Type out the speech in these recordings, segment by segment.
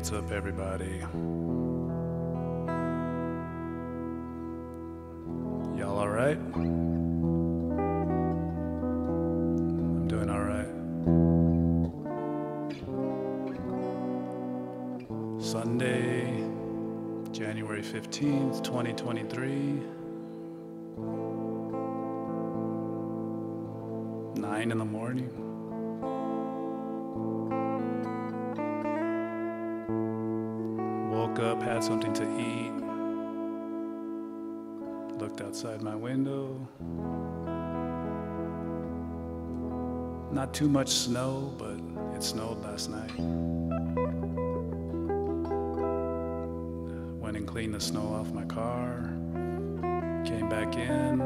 what's up, everybody? Y'all all right? I'm doing all right. Sunday, January 15th, 2023. 9 in the morning. Up, had something to eat, looked outside my window. Not too much snow, but it snowed last night. Went and cleaned the snow off my car, came back in,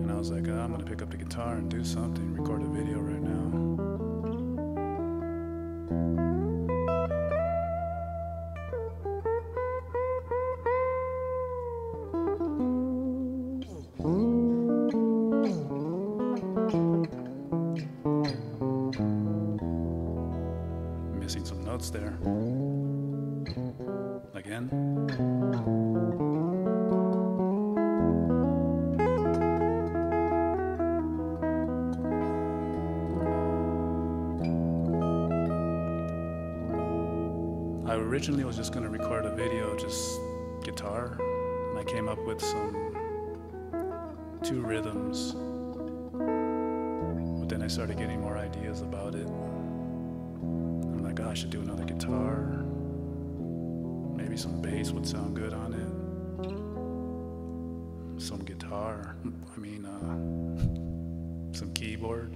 and I was like, "Ah, I'm gonna pick up the guitar and do something, record a video right now. Again. I originally was just going to record a video, just guitar, and I came up with some two rhythms. But then I started getting more ideas about it. I'm like, oh, I should do another guitar. Maybe some bass would sound good on it. Some guitar. I mean, uh, some keyboard.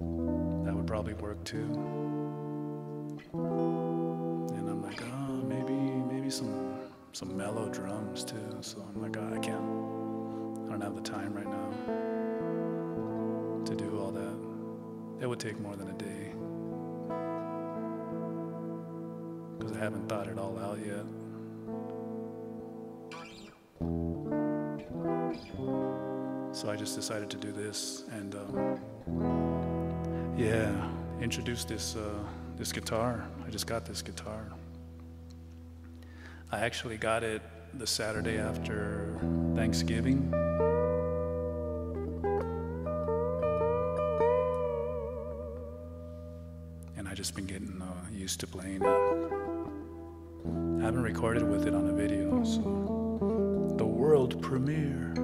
That would probably work too. And I'm like, oh, maybe, maybe some, some mellow drums too. So I'm like, oh, I can't. I don't have the time right now to do all that. It would take more than a day. Because I haven't thought it all out yet. So I just decided to do this and um, yeah, introduce this uh, this guitar. I just got this guitar. I actually got it the Saturday after Thanksgiving. And I just been getting uh, used to playing it. I haven't recorded with it on a video, so the world premiere.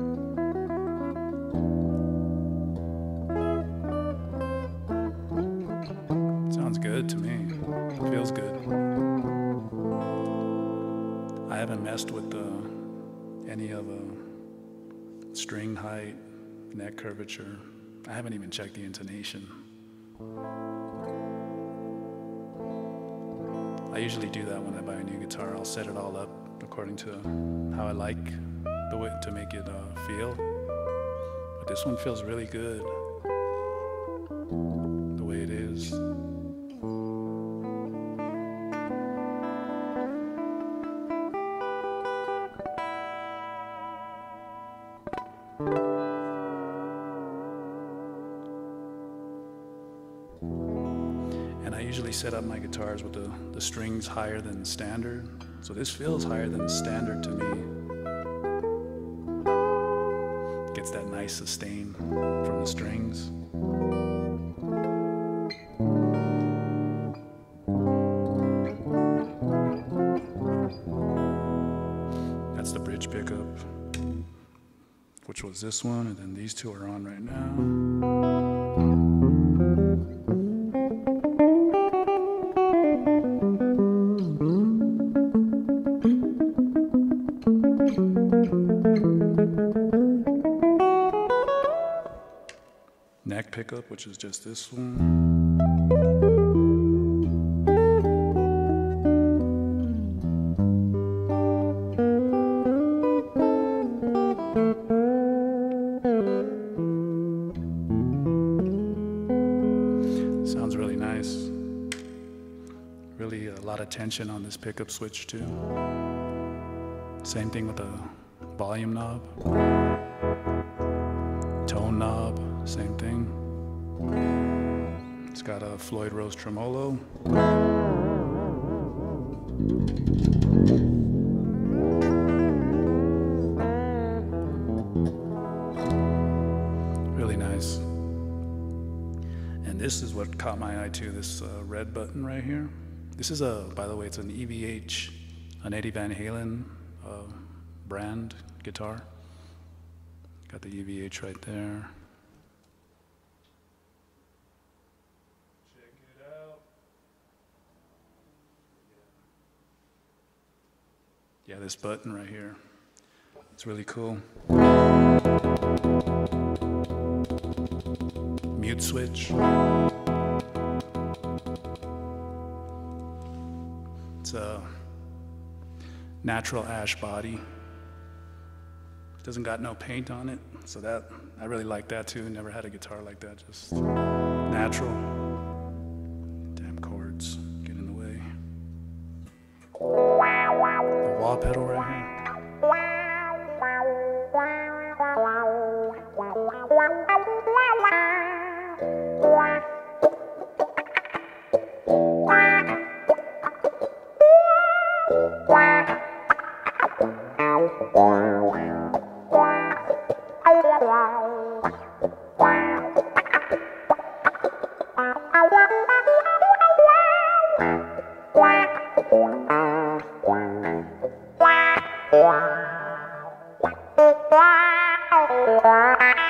Sounds good to me. Feels good. I haven't messed with the, any of the string height, neck curvature. I haven't even checked the intonation. I usually do that when I buy a new guitar. I'll set it all up according to how I like the way to make it uh, feel. This one feels really good the way it is. And I usually set up my guitars with the, the strings higher than standard. So this feels higher than standard to me. Gets that nice sustain from the strings. That's the bridge pickup, which was this one, and then these two are on right now. Neck pickup, which is just this one. Sounds really nice. Really a lot of tension on this pickup switch too. Same thing with the volume knob. It's got a Floyd Rose tremolo. Really nice. And this is what caught my eye too, this uh, red button right here. This is a, by the way, it's an EVH, an Eddie Van Halen uh, brand guitar. Got the EVH right there. Check it out. Yeah, this button right here. It's really cool. Mute switch. It's a natural ash body. Doesn't got no paint on it, so that I really like that too. Never had a guitar like that, just natural.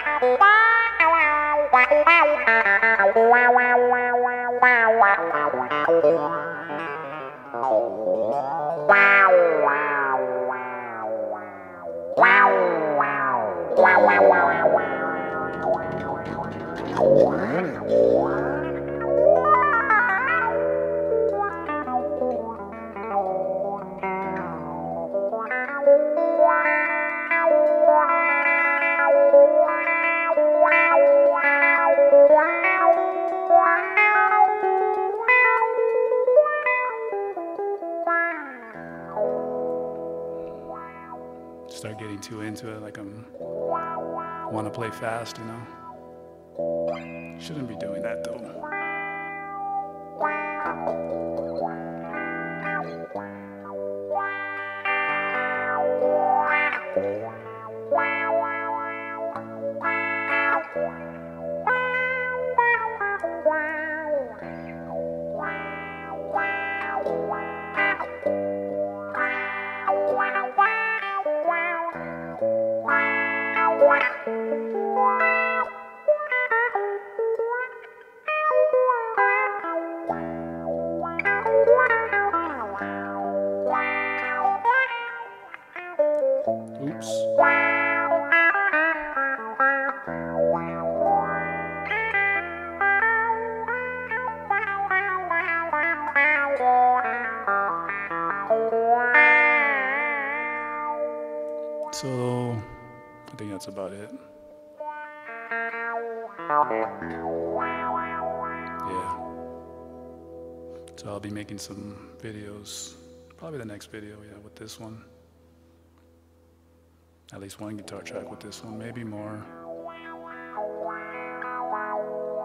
Start getting too into it, like um, I'm want to play fast, you know. Shouldn't be doing that though. Oops. So, I think that's about it. Yeah. So I'll be making some videos, probably the next video, yeah, with this one. At least one guitar track with this one, maybe more.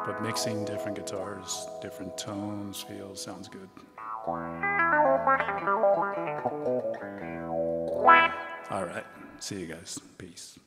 But mixing different guitars, different tones, feels, sounds good. All right. See you guys. Peace.